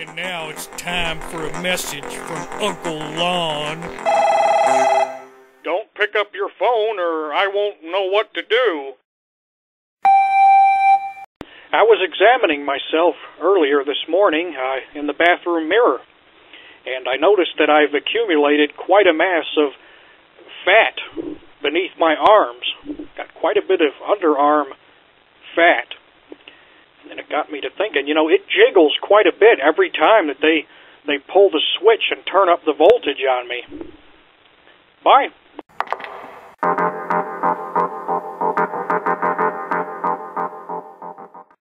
And now it's time for a message from Uncle Lon. Don't pick up your phone or I won't know what to do. I was examining myself earlier this morning uh, in the bathroom mirror, and I noticed that I've accumulated quite a mass of fat beneath my arms. Got quite a bit of underarm fat. Got me to thinking, you know, it jiggles quite a bit every time that they they pull the switch and turn up the voltage on me. Bye.